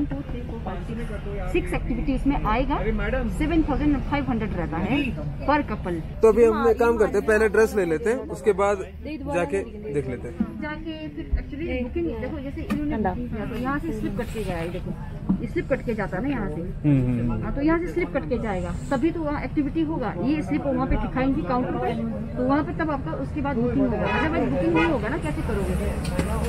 One two three four five six six activity इसमें आएगा। Seven thousand five hundred रहता है पर कपल तो अभी हम एक काम करते हैं पहले ड्रेस ले लेते हैं उसके बाद जाके देख लेते हैं। जाके फिर एक्चुअली बुकिंग देखो जैसे इन्होंने तो यहाँ से स्लिप करके गया है देखो। स्लिप कट के जाता है ना यहाँ से। हाँ तो यहाँ से स्लिप कट के जाएगा। तभी तो वहाँ एक्टिविटी होगा। ये स्लिप वहाँ पे दिखाएँगी काउंटर पे। तो वहाँ पे तब आपका उसके बाद बुकिंग होगा। अदरवाइज़ बुकिंग नहीं होगा ना कैसे करोगे?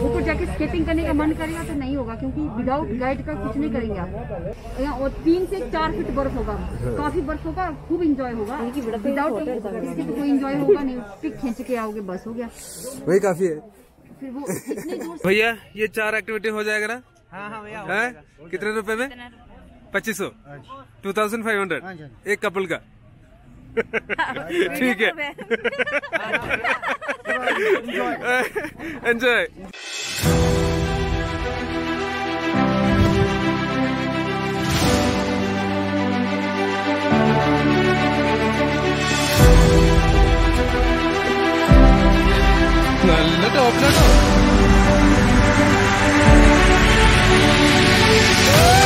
ऊपर जाके स्केटिंग करने का मन करेगा तो नहीं होगा क्योंकि विदाउट गाइड का कुछ नहीं करेंगे आप। यहाँ और तीन से चार फीट बर्फ़ होगा। काफ़ी बर्फ़ होगा खूब इंजॉय होगा। विदाउट इसके तो कोई इंजॉय होगा नहीं। पिक खींच के आओगे बस हो गया। वही काफ़ी है। फिर वो इतनी दूर भैया ये चार एक्टिविटी हो जाएगा ना? हाँ हाँ भैया है कितने रुपए में पच्चीस सौ टू थाउजेंड फाइव हंड्रेड एक कपल का ठीक है एंजॉय നല്ല ടോപ്പിലാട്ടോ Oh!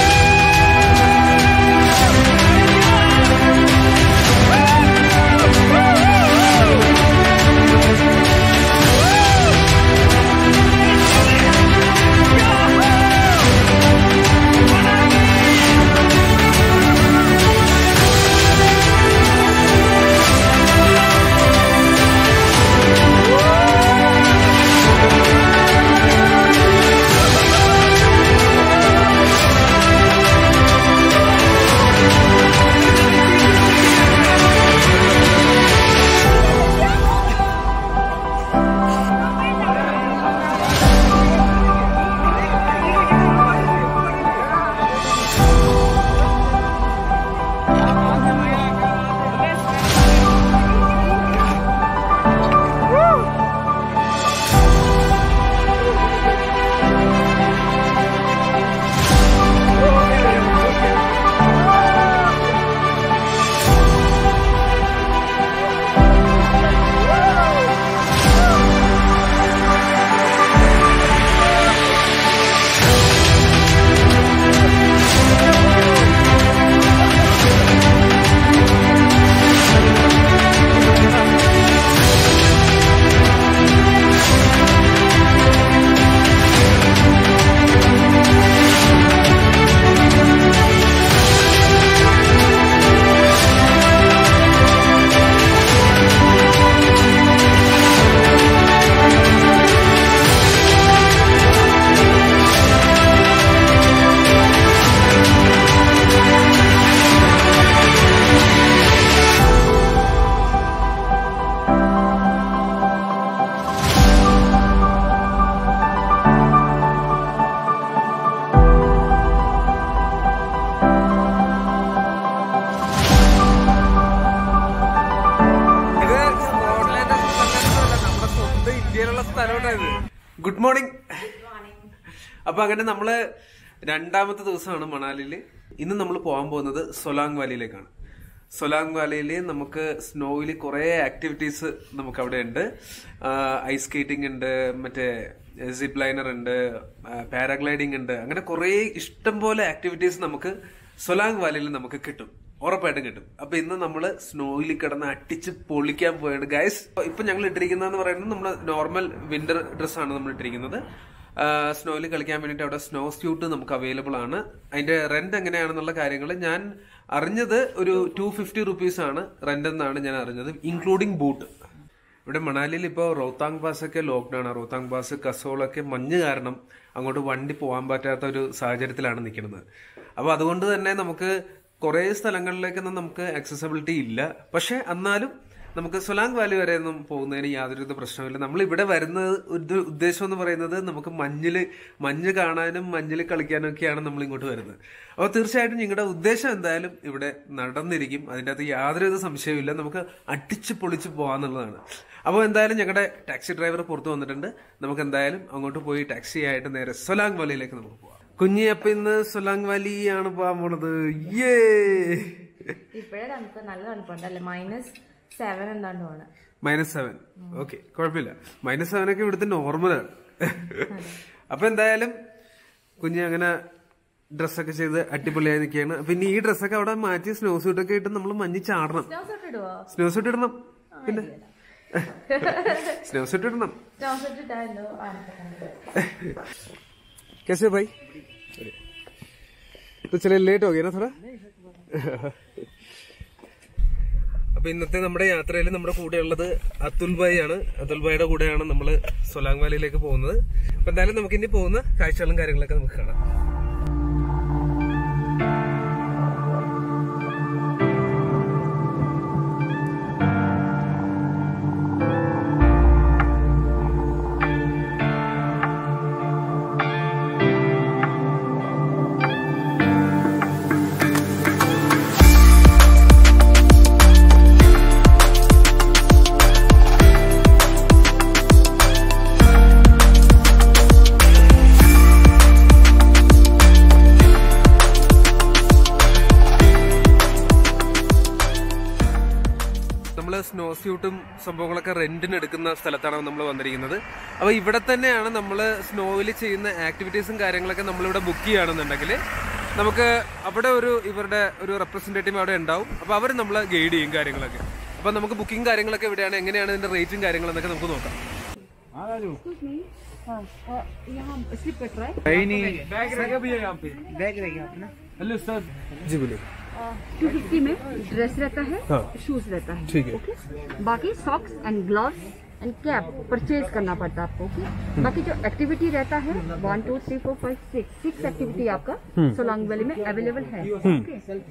അങ്ങനെ നമ്മൾ രണ്ടാമത്തെ ദിവസമാണ് മണാലിയിൽ. ഇന്ന് നമ്മൾ പോകാൻ പോകുന്നത് സൊലാങ് വാലിയിലേക്കാണ്. സൊലാങ് വാലിയിൽ നമുക്ക് സ്നോയിൽ കുറെ ആക്ടിവിറ്റീസ് നമുക്ക് അവിടെ ഉണ്ട് ഐസ് സ്കേറ്റിംഗ് ഉണ്ട് മറ്റേ സിപ്പ് ലൈനർ ഉണ്ട് പാരാഗ്ലൈഡിംഗ് ഉണ്ട്. അങ്ങനെ കുറെ ഇഷ്ടം പോലെ ആക്ടിവിറ്റീസ് നമുക്ക് സൊലാങ് വാലിയിൽ നമുക്ക് കിട്ടും. ഉറപ്പായിട്ടും കിട്ടും. അപ്പൊ ഇന്ന് നമ്മൾ സ്നോയിൽ കിടന്ന് അട്ടിച്ച് പൊളിക്കാൻ പോയാണ് ഗൈസ് ഇപ്പൊ ഞങ്ങൾ ഇട്ടിരിക്കുന്നതെന്ന് പറയുന്നത് നമ്മൾ നോർമൽ വിന്റർ ഡ്രസ്സാണ് നമ്മൾ ഇട്ടിരിക്കുന്നത്. സ്നോയിൽ കളിക്കാൻ വേണ്ടിയിട്ട് അവിടെ സ്നോ സ്യൂട്ട് നമുക്ക് അവൈലബിൾ ആണ്. അതിന്റെ റെന്റ് എങ്ങനെയാണെന്നുള്ള കാര്യങ്ങൾ ഞാൻ അറിഞ്ഞത് ഒരു ടു ഫിഫ്റ്റി റുപ്പീസ് ആണ്. റെന്റ് എന്നാണ് ഞാൻ അറിഞ്ഞത് ഇൻക്ലൂഡിങ് ബൂട്ട് ഇവിടെ മണാലിയിൽ ഇപ്പോൾ റോത്താങ് പാസ് ഒക്കെ ലോക്ക്ഡൌൺ ആണ്. റോത്താങ് പാസ് കസോളൊക്കെ മഞ്ഞ് കാരണം അങ്ങോട്ട് വണ്ടി പോകാൻ പറ്റാത്ത ഒരു സാഹചര്യത്തിലാണ് നിൽക്കുന്നത്. അപ്പോൾ അതുകൊണ്ട് തന്നെ നമുക്ക് കുറേ സ്ഥലങ്ങളിലേക്കൊന്നും നമുക്ക് ആക്സസബിലിറ്റി ഇല്ല. പക്ഷേ എന്നാലും നമുക്ക് സൊലാങ് വാലി വരെ ഒന്നും പോകുന്നതിന് യാതൊരുവിധ പ്രശ്നമില്ല നമ്മൾ ഇവിടെ വരുന്ന ഒരു ഉദ്ദേശം എന്ന് പറയുന്നത് നമുക്ക് മഞ്ഞിൽ മഞ്ഞ് കാണാനും മഞ്ഞിൽ കളിക്കാനും ഒക്കെയാണ് നമ്മൾ ഇങ്ങോട്ട് വരുന്നത്. അപ്പോൾ തീർച്ചയായിട്ടും നിങ്ങളുടെ ഉദ്ദേശം എന്തായാലും ഇവിടെ നടന്നിരിക്കും. അതിന്റെ അകത്ത് യാതൊരുവിധ സംശയവുമില്ല. നമുക്ക് അടിച്ച് പൊളിച്ച് പോകാന്നുള്ളതാണ്. അപ്പോൾ എന്തായാലും ഞങ്ങളുടെ ടാക്സി ഡ്രൈവർ പുറത്ത് വന്നിട്ടുണ്ട്. നമുക്ക് എന്തായാലും അങ്ങോട്ട് പോയി ടാക്സി ആയിട്ട് നേരെ സൊലാങ് വാലിയിലേക്ക് നമുക്ക് പോകാം. കുഞ്ഞി അപ്പൊ ഇന്ന് സൊലാങ് വാലി ആണ് പോകാൻ പോണത്. ഇപ്പോഴേ തണുപ്പ് നല്ല തണുപ്പുണ്ടല്ലേ? മൈനസ് സെവൻ എന്താണ്ടുമാണ് മൈനസ് സെവൻ ഓക്കെ കുഴപ്പമില്ല മൈനസ് സെവൻ ഒക്കെ ഇവിടുത്തെ നോർമലാണ് അപ്പൊ എന്തായാലും കുഞ്ഞ് അങ്ങനെ ഡ്രസ്സൊക്കെ ചെയ്ത് അടിപൊളിയായി നിൽക്കുകയാണ് പിന്നെ ഈ ഡ്രസ്സൊക്കെ അവിടെ മാറ്റി സ്നോ സൂട്ടൊക്കെ ഇട്ട് നമ്മൾ മഞ്ഞ് ചാടണം ഇടുവോ സ്നോ സൂട്ട് ഇടണം പിന്നെ സ്നോ സൂട്ട് ഇടണം സ്റ്റോസ് ഇട്ടാലോ कैसे भाई तो चले लेट हो गया ना थोड़ा അപ്പൊ ഇന്നത്തെ നമ്മുടെ യാത്രയിൽ നമ്മുടെ കൂടെ ഉള്ളത് അതുൽ ഭായി ആണ്. അതുൽ ഭായിയുടെ കൂടെയാണ് നമ്മൾ സൊലാങ് വാലിയിലേക്ക് പോകുന്നത്. അപ്പൊ എന്തായാലും നമുക്ക് ഇനി പോകുന്ന കാഴ്ചകളും കാര്യങ്ങളൊക്കെ നമുക്ക് കാണാം. സംഭവങ്ങളൊക്കെ റെന്റിന് എടുക്കുന്ന സ്ഥലത്താണ് നമ്മൾ വന്നിരിക്കുന്നത് അപ്പൊ ഇവിടെ തന്നെയാണ് നമ്മൾ സ്നോയിൽ ചെയ്യുന്ന ആക്ടിവിറ്റീസും കാര്യങ്ങളൊക്കെ നമ്മളിവിടെ ബുക്ക് ചെയ്യുകയാണെന്നുണ്ടെങ്കിൽ നമുക്ക് അവിടെ ഒരു ഇവരുടെ ഒരു റെപ്രസെന്റേറ്റീവ് അവിടെ ഉണ്ടാവും അപ്പൊ അവർ നമ്മളെ ഗൈഡ് ചെയ്യും കാര്യങ്ങളൊക്കെ അപ്പൊ നമുക്ക് ബുക്കിംഗ് കാര്യങ്ങളൊക്കെ എവിടെയാണ് എങ്ങനെയാണ് ഇതിന്റെ റേറ്റും കാര്യങ്ങളെന്നൊക്കെ നമുക്ക് നോക്കാം Excuse me. हाँ, और यहाँ स्लिप कट रहा है जी बोलिए टू फिफ्टी में ड्रेस रहता है हाँ। शूज़ रहता है ठीक है। ओके बाकी socks and gloves and cap purchase करना पड़ता है आपको ओके बाकी जो एक्टिविटी रहता है one two three four five six six activity आपका सोलांग वैली में अवेलेबल है ओके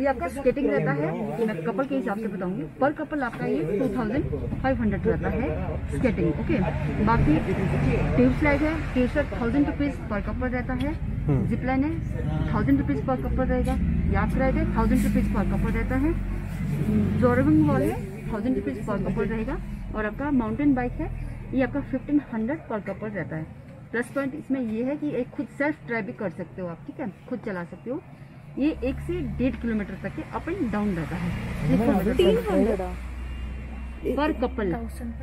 ये आपका स्केटिंग रहता है मैं कपल के हिसाब से बताऊँगी। पर कपल आपका ये टू थाउज़ेंड फाइव हंड्रेड रहता है स्केटिंग ओके बाकी ट्यूब स्लाइड है tube slide thousand rupees per couple रहता है। जिप लाइन है थाउज़ेंड रुपीज़ पर कपल रहेगा याक राइड है थाउज़ेंड रुपीज़ पर कपल रहता है। जोरविंग वॉल है थाउज़ेंड रुपीज़ पर कपल रहेगा। और आपका माउंटेन बाइक है ये आपका फिफ्टीन हंड्रेड पर कपड़ रहता है। प्लस पॉइंट इसमें ये है कि एक खुद सेल्फ ड्राइव भी कर सकते हो आप ठीक है? खुद चला सकते हो। ये एक से डेढ़ किलोमीटर तक के अप एंड डाउन रहता है। तीन पर कपल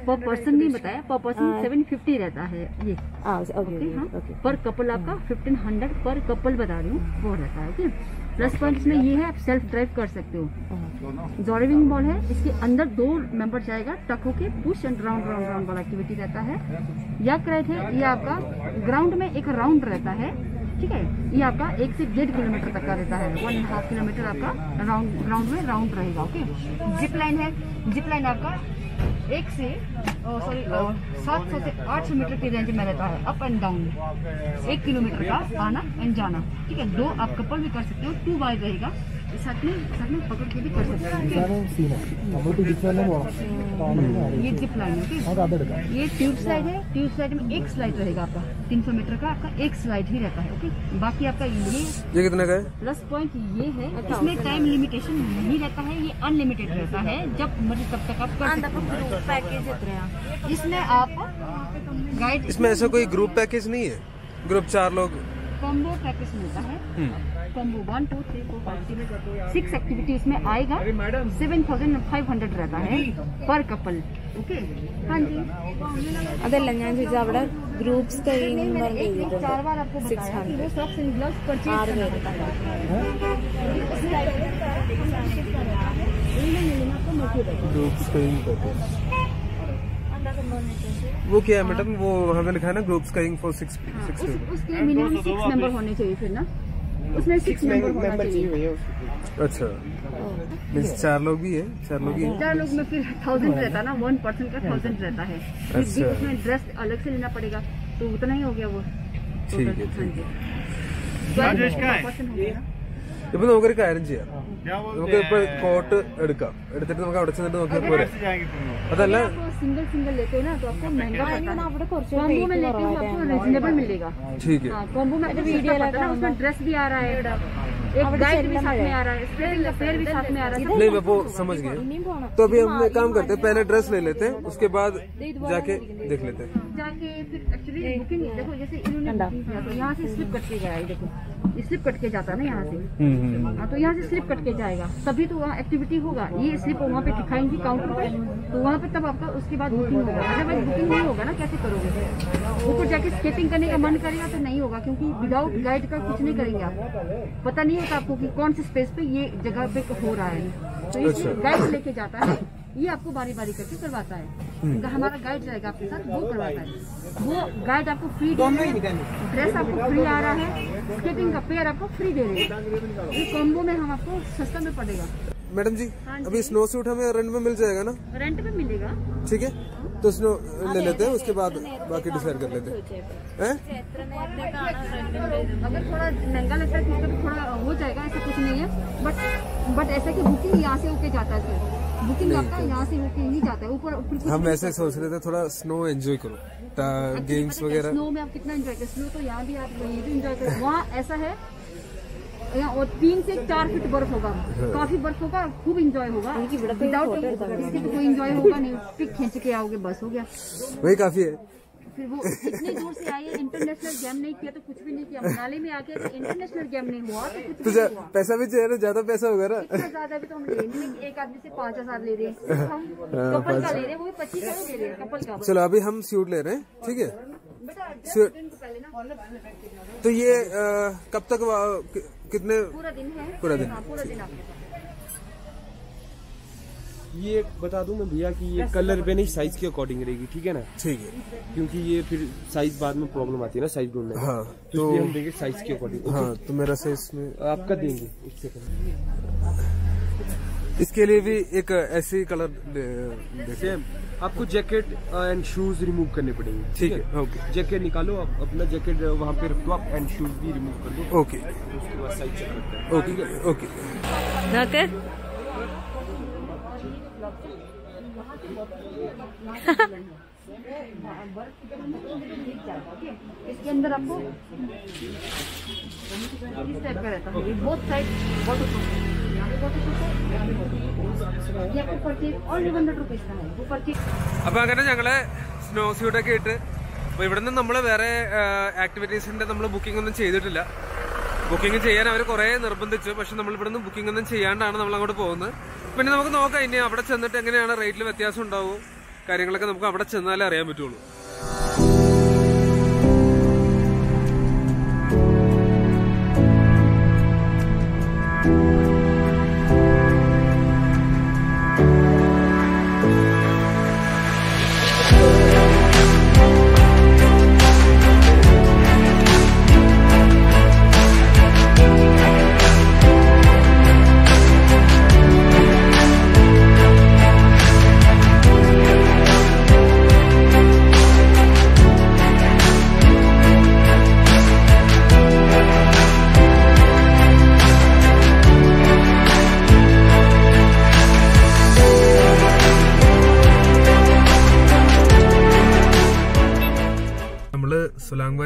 पर पर्सन नहीं बताया पर पर्सन सेवन फिफ्टी रहता है ये। ओके हाँ। पर कपल आपका फिफ्टीन हंड्रेड पर कपल बता रही हूँ वो रहता है है प्लस पॉइंट इसमें ये है आप सेल्फ ड्राइव कर सकते हो। जॉरिविंग बॉल है इसके अंदर दो मेंबर जाएगा टक होके push and round round round वाला एक्टिविटी रहता है। या क्राइट है ये आपका ग्राउंड में एक राउंड रहता है ठीक है? ये आपका एक से डेढ़ किलोमीटर तक का रहता है। वन एंड हाफ़ किलोमीटर आपका राउंड ग्राउंड में राउंड रहेगा ओके जिप लाइन है। जिप लाइन आपका एक से सॉरी सात सौ से आठ सौ मीटर की रेंज में रहता है। अप एंड डाउन एक किलोमीटर का आना एंड जाना। ठीक है? दो आप कपल भी कर सकते हो। टू बाय रहेगा। ये जिप लाइन है ये ट्यूब स्लाइड है। ट्यूब स्लाइड में एक स्लाइड रहेगा आपका। 300 मीटर का आपका एक स्लाइड ही रहता है ओके बाकी आपका ये ये कितने का है? प्लस पॉइंट ये है। इसमें टाइम लिमिटेशन नहीं रहता है ये अनलिमिटेड रहता है। जब मर्ज़ी तब तक आप इसमें आप गाइड इसमें ऐसा कोई ग्रुप पैकेज नहीं है? ग्रुप चार लोग। कॉम्बो पैकेज मिलता है। हम्म। combo one two three four five six activity इसमें आएगा सेवन थाउजेंड फाइव हंड्रेड रहता है पर कपल ओके हाँ जी അതല്ല ഞാൻ ചോദിച്ചത് അവിടെ ഗ്രൂപ്പ്സ് नहीं, കഴിയുന്ന मैंने एक एक चार बार आपको बताया कि वो सॉक्स एंड ग्लव्स परचेज ആറ് करना പേര് पड़ता है वो क्या है मैडम वो वहाँ पे लिखा है ना group skiing for six six उस, उसके लिए मिनिमम सिक्स मेंबर होने चाहिए फिर ना उसमें सिक्स मेंबर होना चाहिए। अच्छा। मीन्स चार लोग भी है चार लोग ही चार लोग में फिर थाउज़ेंड रहता है ना वन पर्सन का थाउज़ेंड रहता है। अच्छा। उसमें ड्रेस अलग से लेना पड़ेगा तो उतना ही हो गया वो। ठीक है, ठीक हाँ। ഇപ്പൊ നമുക്കൊരു കാര്യം ചെയ്യാം നമുക്ക് ഇപ്പൊ കോട്ട് എടുക്കാം എടുത്തിട്ട് നമുക്ക് അവിടെ ചെന്നിട്ട് നോക്കിയാൽ പോരെ അതല്ല आपको सिंगल सिंगल लेते हो ना तो आपको महंगा पड़ता है അവിടെ കുറച്ച് कॉम्बो में लेते हो आपको रिजनेबल मिलेगा ठीक है हाँ कॉम्बो में वीडियो आता है ना उसमें ड्रेस भी आ रहा है एक गाइड भी साथ में आ रहा है। स्केटिंग भी साथ में आ रहा है। नहीं मैं वो समझ गया। तो अभी हम एक काम करते हैं पहले ड्रेस ले लेते हैं उसके बाद जाके देख लेते हैं। जाके फिर एक्चुअली बुकिंग देखो जैसे इन्होंने booking किया तो यहाँ से स्लिप कट के गया देखो। स्लिप कट के जाता है ना यहाँ से। हाँ तो यहाँ से स्लिप कट के जाएगा। तभी तो वहाँ एक्टिविटी होगा। ये स्लिप वहाँ पे दिखाएँगी काउंटर पे। तो वहाँ पे तब आपका उसके बाद बुकिंग होगा। अदरवाइज़ बुकिंग नहीं होगा ना कैसे करोगे? ऊपर जाके स्केटिंग करने का मन करेगा तो नहीं होगा क्योंकि विदाउट गाइड का कुछ नहीं करेंगे आप। पता नहीं होता आपको कि कौन से स्पेस पे ये जगह पे हो रहा है। तो इसलिए गाइड लेके जाता है। ये आपको बारी बारी करके करवाता है। हमारा गाइड रहेगा आपके साथ वो करवाता है। वो गाइड आपको फ्री दे रहे ड्रेस आपको फ्री आ रहा है। स्केटिंग का पेयर आपको फ्री दे रहे हैं। ये कॉम्बो में हम आपको सस्ता में पड़ेगा। मैडम जी अभी स्नो सूट हमें रेंट में मिल जाएगा ना? रेंट में मिलेगा। ठीक है? तो स्नो ले लेते हैं उसके बाद बाकी डिसाइड कर लेते हैं। हैं? अगर थोड़ा महँगा लगता है तो थोड़ा हो जाएगा ऐसा कुछ नहीं है। बट बट ऐसा कि बुकिंग यहाँ से होके जाता है सर बुकिंग आपका यहाँ से होके ही जाता है। ऊपर हम ऐसे सोच रहे थे थोड़ा स्नो एंजॉय करो। गेम्स वगैरह। स्नो में आप कितना एंजॉय करें स्नो तो यहाँ भी आप ये भी एंजॉय करें। वहाँ ऐसा है और तीन से चार फीट बर्फ़ होगा। काफ़ी बर्फ़ होगा खूब इंजॉय होगा। विदाउट इसके तो कोई इंजॉय होगा नहीं। पिक खींच के आओगे बस हो गया। वही काफ़ी है। फिर वो इतनी दूर से आए इंटरनेशनल गेम नहीं किया तो कुछ भी नहीं किया। मनाली में आके इंटरनेशनल गेम नहीं हुआ तो कुछ भी तुझे हुआ। पैसा भी चाहिए ना ज़्यादा पैसा होगा ना? इतना ज़्यादा भी तो हम ले नहीं एक आदमी से पाँच हज़ार ले रहे हैं। हम कपल का ले रहे हैं वो पच्चीस हज़ार ले रहे हैं कपल का। चलो अभी हम सूट ले रहे हैं ठीक है? तो ये कब तक कितने? पूरा दिन है। पूरा दिन। हाँ पूरा दिन आपके ये बता दूँ मैं भैया कि ये कलर पे नहीं साइज़ के अकॉर्डिंग रहेगी ठीक है ना? ठीक है। क्योंकि ये फिर साइज़ बाद में प्रॉब्लम आती है ना साइज़ ढूँढने हाँ तो तो हम देंगे साइज़ के अकॉर्डिंग हाँ तो मेरा साइज़ में आपका देंगे एक सेकंड इसके लिए भी एक ऐसे कलर सेम आपको जैकेट एंड शूज़ रिमूव करने पड़ेंगे ठीक है? ओके जैकेट निकालो आप अपना जैकेट uh, वहाँ पे रख दो आप एंड शूज़ भी रिमूव कर दो। ओके उसके ओके ओके इसके अंदर आपको बहुत साइड बहुत അപ്പൊ അങ്ങനെ ഞങ്ങൾ സ്നോ സ്യൂട്ടൊക്കെ ഇട്ട് അപ്പൊ ഇവിടെ നിന്ന് നമ്മൾ വേറെ ആക്ടിവിറ്റീസിന്റെ നമ്മൾ ബുക്കിംഗ് ഒന്നും ചെയ്തിട്ടില്ല. ബുക്കിംഗ് ചെയ്യാൻ അവർ കുറേ നിർബന്ധിച്ചു. പക്ഷെ നമ്മൾ ഇവിടുന്ന് ബുക്കിംഗ് ഒന്നും ചെയ്യാണ്ടാണ് നമ്മൾ അങ്ങോട്ട് പോകുന്നത്. പിന്നെ നമുക്ക് നോക്കാം ഇനി അവിടെ ചെന്നിട്ട് എങ്ങനെയാണ് റേറ്റിൽ വ്യത്യാസം ഉണ്ടാവും. കാര്യങ്ങളൊക്കെ നമുക്ക് അവിടെ ചെന്നാലേ അറിയാൻ പറ്റുള്ളൂ.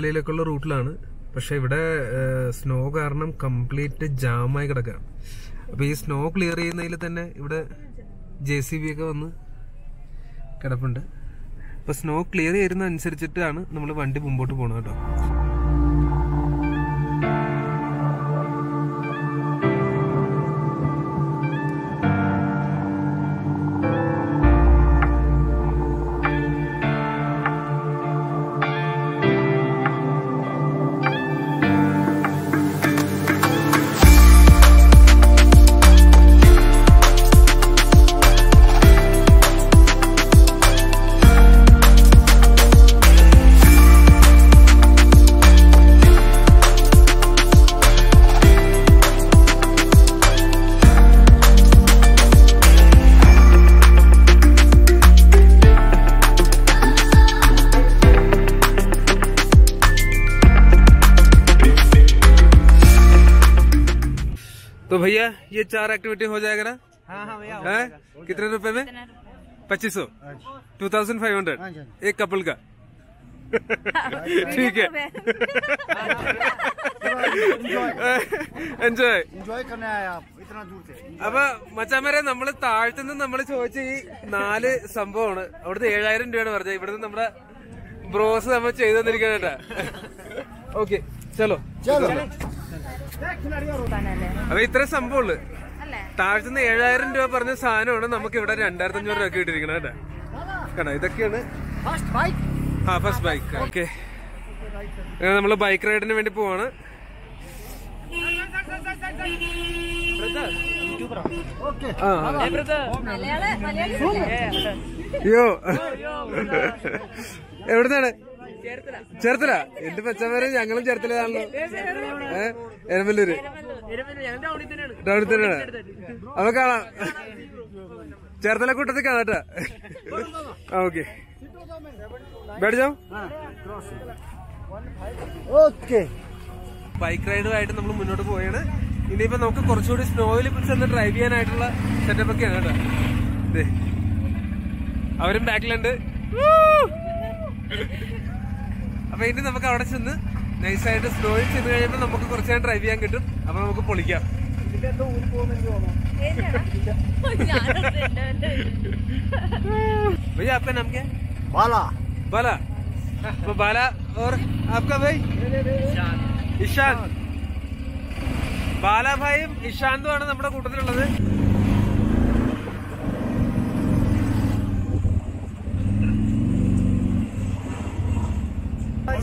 സുലാങ് റൂട്ടിലാണ്. പക്ഷെ ഇവിടെ സ്നോ കാരണം കംപ്ലീറ്റ് ജാമായി കിടക്കുകയാണ് അപ്പൊ ഈ സ്നോ ക്ലിയർ ചെയ്യുന്നതിൽ തന്നെ ഇവിടെ ജെ സി ബി ഒക്കെ വന്ന് കിടപ്പുണ്ട്. അപ്പൊ സ്നോ ക്ലിയർ ചെയ്യുന്ന അനുസരിച്ചിട്ടാണ് നമ്മൾ വണ്ടി മുമ്പോട്ട് പോണത് കേട്ടോ. ये चार एक्टिविटी हो जाएगा ना हाँ हाँ भैया हैं? कितने रुपए में पच्चीस सौ टू थाउजेंड फाइव हंड्रेड एक कपल का ठीक है എൻജോയ് एंजॉय करने आए आप इतना दूर से അപ്പൊ മച്ചാമരെ നമ്മള് താഴ്ത്തുനിന്ന് നമ്മൾ ചോദിച്ച ഈ നാല് സംഭവമാണ് അവിടുത്തെ ഏഴായിരം രൂപയാണ് പറഞ്ഞത് ഇവിടുന്ന് നമ്മുടെ ബ്രോസ് നമ്മൾ ചെയ്തു തന്നിരിക്കാനാ ഓക്കെ ചലോ चलो അപ്പൊ ഇത്ര സംഭവമുള്ളു. താഴ്ത്തുന്ന ഏഴായിരം രൂപ പറഞ്ഞ സാധനമാണ് നമുക്ക് ഇവിടെ രണ്ടായിരത്തി അഞ്ഞൂറ് രൂപ കിട്ടിയിരിക്കണത് കേട്ടോ. ഇതൊക്കെയാണ്. ആ ഫസ്റ്റ് ബൈക്ക് ഓക്കെ നമ്മൾ ബൈക്ക് റൈഡിന് വേണ്ടി പോവാണ്. എവിടുന്നാണ്? ചേർത്തല. എന്റെ പച്ചമാരെ ഞങ്ങളും ചേർത്തലാണല്ലോ ഏ? എരമല്ലൂര്. ടൗണിൽ തന്നെയാണ്. അപ്പൊ കാണാം. ചേർത്തല കൂട്ടത്തിൽ കാണാട്ടാ. ഓക്കെ. ബേടിച്ചോ ഓക്കെ. ബൈക്ക് റൈഡുമായിട്ട് നമ്മൾ മുന്നോട്ട് പോയാണ് ഇനിയിപ്പോ നമുക്ക് കുറച്ചുകൂടി സ്നോയിൽ ചെന്ന് ഡ്രൈവ് ചെയ്യാനായിട്ടുള്ള സെറ്റപ്പ് ഒക്കെയാണ് കേട്ടോ. ദേ. അവരും ബാക്കിലുണ്ട് അപ്പൊ ഇനി നമുക്ക് അവിടെ ചെന്ന് നൈസായിട്ട് സ്നോയിൽ ചെന്ന് കഴിയുമ്പോൾ നമുക്ക് കുറച്ച് നേരം ഡ്രൈവ് ചെയ്യാൻ കിട്ടും അപ്പൊ നമുക്ക് പൊളിക്കാം भैया आपका नाम क्या है वाला बाला तो बाला और आपका भाई ഇഷാൻ ബാലാഭായും ഇഷാന്തുമാണ് നമ്മുടെ കൂട്ടത്തിലുള്ളത്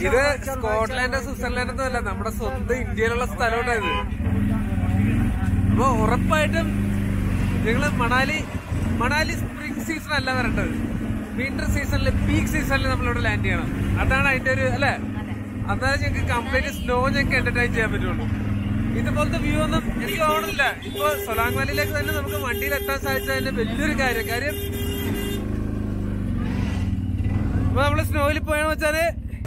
ഇത് സ്കോട്ട്ലാൻഡോ സ്വിറ്റ്സർലാൻഡോ അല്ല. നമ്മുടെ സ്വന്തം ഇന്ത്യയിലുള്ള സ്ഥലമാണ് ഇത്. അപ്പൊ ഉറപ്പായിട്ടും നിങ്ങൾ മണാലി മണാലി സ്പ്രിംഗ് സീസൺ അല്ല വരേണ്ടത്. വിന്റർ സീസണിൽ പീക്ക് സീസണിൽ നമ്മളിവിടെ ലാൻഡ് ചെയ്യണം. അതാണ് അതിന്റെ ഒരു അല്ലെ? അന്നാലും ഞങ്ങൾക്ക് കംപ്ലീറ്റ് സ്നോ ഞങ്ങൾക്ക് എന്റർടൈൻ ചെയ്യാൻ പറ്റുള്ളൂ. ഇതുപോലത്തെ വ്യൂ ഒന്നും എനിക്ക് തോന്നുന്നില്ല. ഇപ്പൊ സൊലാങ് വാലിയിലേക്ക് തന്നെ നമുക്ക് വണ്ടിയിൽ എത്താൻ സാധിച്ചത് തന്നെ വലിയൊരു കാര്യം. കാര്യം ഇപ്പൊ നമ്മൾ സ്നോയിൽ പോയാന്ന് വെച്ചാൽ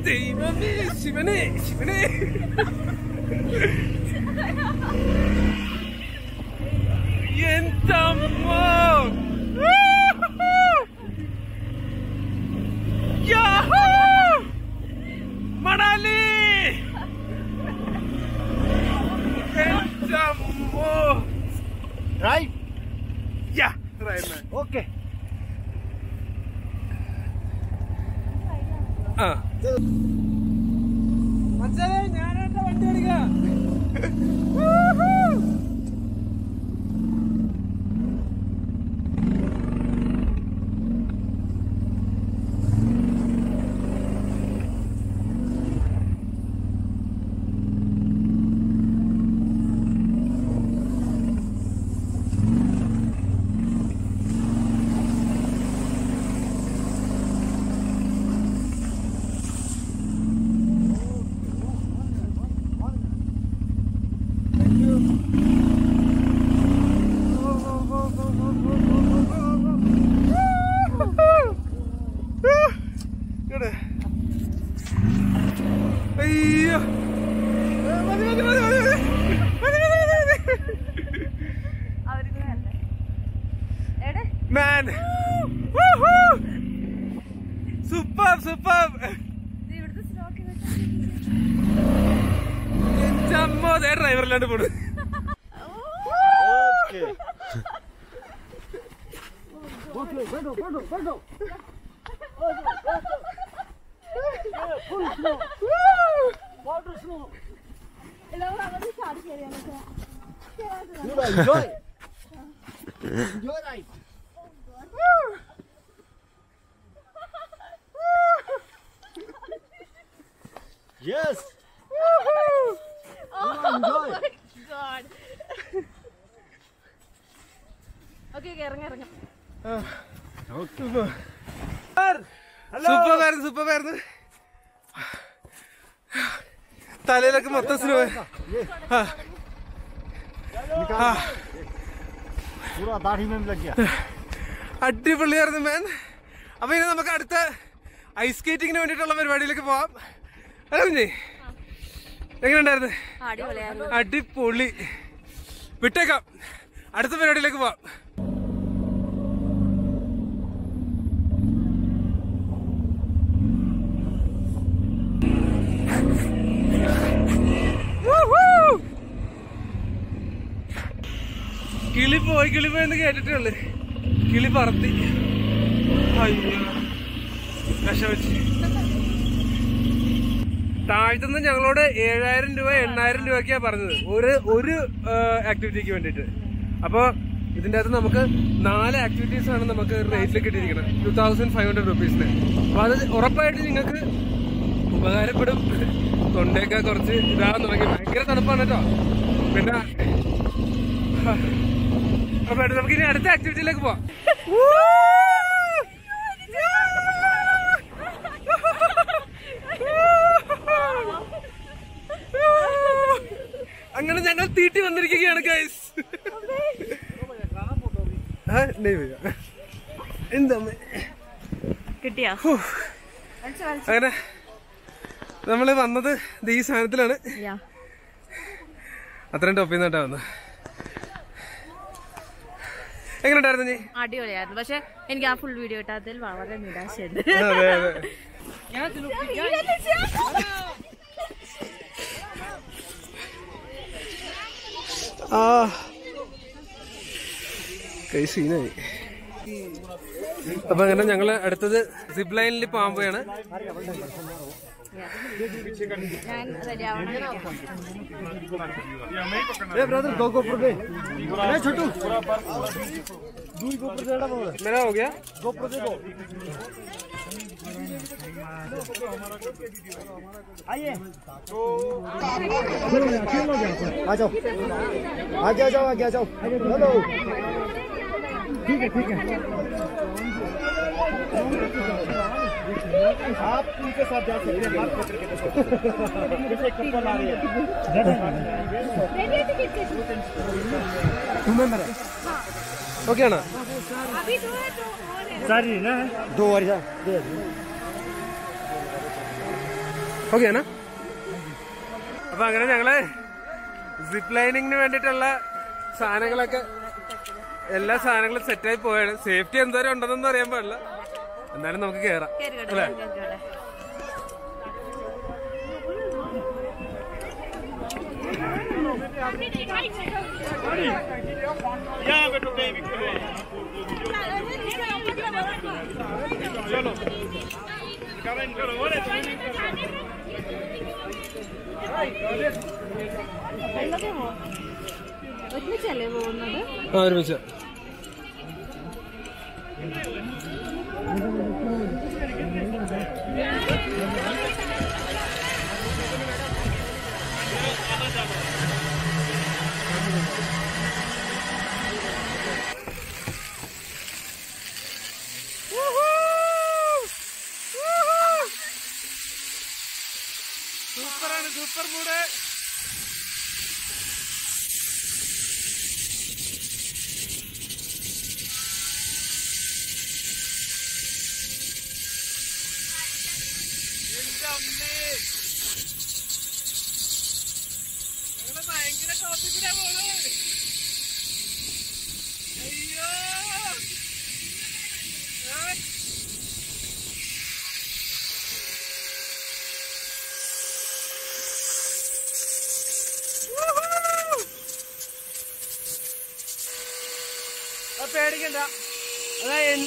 って今ね死ぬね死ぬね Right? Yeah, right man. Okay. മച്ചാനെ ഞാനായിട്ട് വണ്ടി ഓടിക്കാം. ഇവിടെ. അയ്യോ മതി, മതി, മതി, മതി, മതി. മതി, മതി, മതി, മതി. Man. Woohoo. Superb, Yes! Woohoo! Oh my god! okay, okay, ഇറങ്ങ ഇറങ്ങ. സൂപ്പർ സൂപ്പർ ആയിരുന്നു തലയിലൊക്കെ മൊത്തം സ്നോ അടിപൊളിയായിരുന്നു മാൻ അപ്പൊ ഇനി നമുക്ക് അടുത്ത ഐസ് സ്കേറ്റിങ്ങിന് വേണ്ടിയിട്ടുള്ള പരിപാടിയിലേക്ക് പോവാം. അല്ല കുഞ്ഞേ? എങ്ങനെയുണ്ടായിരുന്നു? അടിപൊളി. വിട്ടേക്കാം. അടുത്ത പരിപാടിയിലേക്ക് പോവാം. പോയി കിളി പോയെന്ന് കേട്ടിട്ടുള്ളു കിളി പറത്തി. അയ്യോ വിഷമിച്ച്. ഞങ്ങളോട് ഏഴായിരം രൂപ എണ്ണായിരം രൂപയ്ക്കാ പറഞ്ഞത്. ഒരു ഒരു ആക്ടിവിറ്റിക്ക് വേണ്ടിയിട്ട്. അപ്പോൾ ഇതിന്റെ അകത്ത് നമുക്ക് നാല് ആക്ടിവിറ്റീസ് ആണ് നമുക്ക് റേറ്റിൽ കിട്ടിയിരിക്കുന്നത് ടു തൗസൻഡ് ഫൈവ് ഹൺഡ്രഡ് റുപ്പീസിന് അപ്പൊ അത് ഉറപ്പായിട്ട് നിങ്ങൾക്ക് ഉപകാരപ്പെടും. തൊണ്ടയൊക്കെ കുറച്ച് ഇതാകാൻ തുടങ്ങി. ഭയങ്കര തണുപ്പാണ് കേട്ടോ. പിന്നെ ഉറപ്പായിട്ടും നമുക്ക് ഇനി അടുത്ത ആക്ടിവിറ്റിയിലേക്ക് പോവാം. അങ്ങനെ ഞങ്ങൾ തീട്ടി വന്നിരിക്കുകയാണ് ഗൈസ് എന്താ കിട്ടിയാ? അങ്ങനെ നമ്മൾ വന്നത് ദേ ഈ സാധനത്തിലാണ്. അത്രയും ടോപ്പിൽ നിന്നിട്ടാ വന്നത്. എങ്ങനെ ഉണ്ടായിരുന്നു നീ? അടിപൊളിയായിരുന്നു. പക്ഷെ എനിക്ക് ആ ഫുൾ വീഡിയോ ഇട്ടാത്തതിൽ വളരെ നിരാശയുണ്ട്. ആ. കൈ സീനായി. അപ്പൊ അങ്ങനെ ഞങ്ങൾ അടുത്തത് സിബ് ലൈനിൽ പോകാൻ ब्रदर दो गोपुर पे मैं छोटू दूर गोपुर से मेरा हो गया गोपुर से दो आइए आ जाओ आगे आ जाओ आगे आ जाओ हेलो ठीक है ठीक है। आप उनके साथ जा सकते हैं बात करके जैसे कपल आ रही है तुम्हें मेरा ഓക്കെ ആണോ सारी ना दो और जा दे ഓക്കെ ആണോ അപ്പൊ അങ്ങനെ ഞങ്ങള് സിപ്പ് ലൈനിങ്ങിന് വേണ്ടിയിട്ടുള്ള സാധനങ്ങളൊക്കെ എല്ലാ സാധനങ്ങളും സെറ്റായി പോയാണ് സേഫ്റ്റി എന്തോരം ഉണ്ടെന്നൊന്നും അറിയാൻ പാടില്ല എന്നാലും നമുക്ക് കേറാം. അല്ലേ? ഒരുമിച്ചല്ലേ പോകുന്നത്? ആ ഒരുമിച്ച്. Thank you.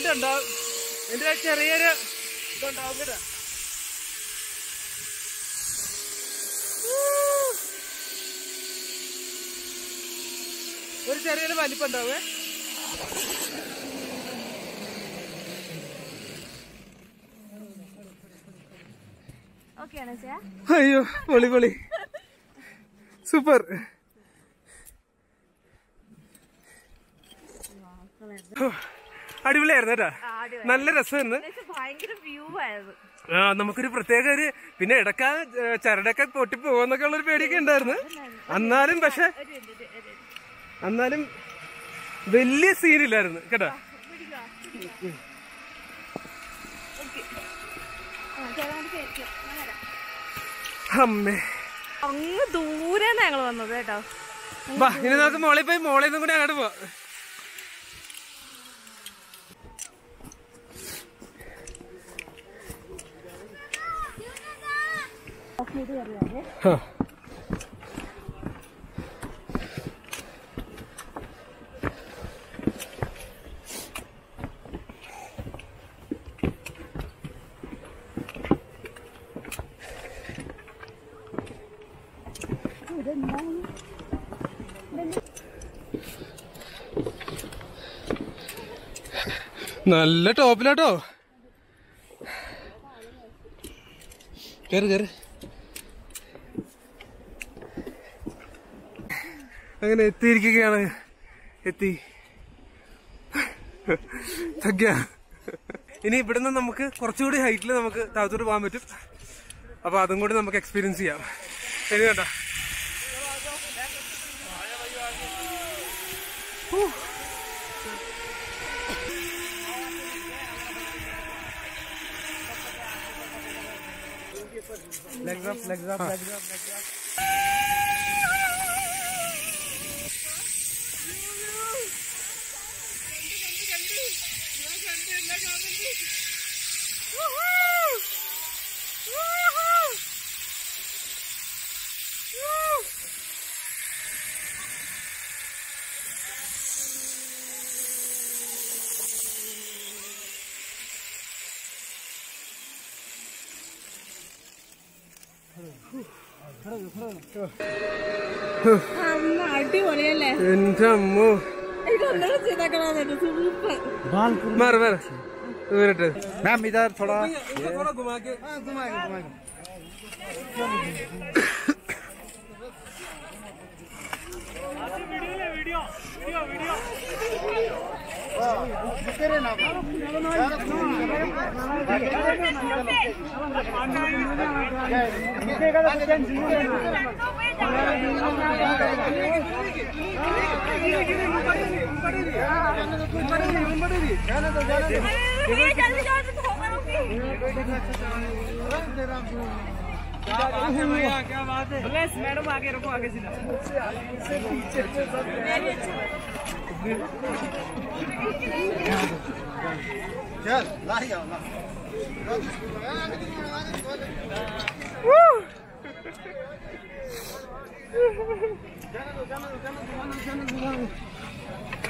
എന്റെ ഉണ്ടാവും എന്റെ ചെറിയൊരു ഇതുണ്ടാവും കേട്ടോ ഒരു ചെറിയൊരു വലിപ്പം ഉണ്ടാവേ ഓക്കെ ആണ് അയ്യോ പൊളി പൊളി. സൂപ്പർ. അടിപൊളിയായിരുന്നു കേട്ടോ. നല്ല രസമായിരുന്നു. ആ നമുക്കൊരു പ്രത്യേക ഒരു പിന്നെ ഇടക്ക ചരടൊക്കെ പൊട്ടി പോകുന്നൊക്കെ ഉള്ളൊരു പേടിയൊക്കെ ഉണ്ടായിരുന്നു. എന്നാലും പക്ഷെ എന്നാലും വലിയ സീനില്ലായിരുന്നു കേട്ടോ. അമ്മേ. അങ്ങ് ദൂരെ ഞങ്ങൾ വന്നത് കേട്ടോ. ഇനി നമുക്ക് മോളിൽ പോയി മോളിൽ നിന്നും കൂടി അങ്ങോട്ട് പോവാം. ഹാ. നല്ല ടോപ്പിലാട്ടോ കേറ് കേറ് അങ്ങനെ എത്തിയിരിക്കുകയാണ്. എത്തി. ഇനി ഇവിടുന്ന് നമുക്ക് കുറച്ചുകൂടി ഹൈറ്റിൽ നമുക്ക് താഴത്തോട്ട് പോകാൻ പറ്റും. അപ്പൊ അതും കൂടി നമുക്ക് എക്സ്പീരിയൻസ് ചെയ്യാം. ശരി കേട്ടോ legs up legs up legs up legs up. അടിപൊളിയല്ലേ എന്റെ അമ്മോ ഇതൊന്നും ചെയ്തേക്കണോ സൂപ്പർ മാറി മാറി വരട്ടെ मैम इधर थोड़ा थोड़ा घुमा के क्या बात है बस मैडम आगे रुको आगे सीधा पीछे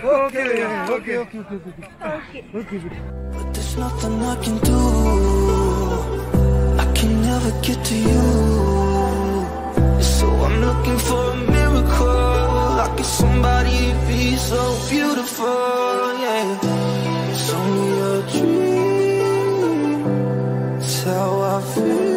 Okay, okay, okay, okay, okay. Okay. But there's nothing I can do. I can never get to you. So I'm looking for a miracle. Like it's somebody be so beautiful, yeah. Show me a dream. It's how I feel.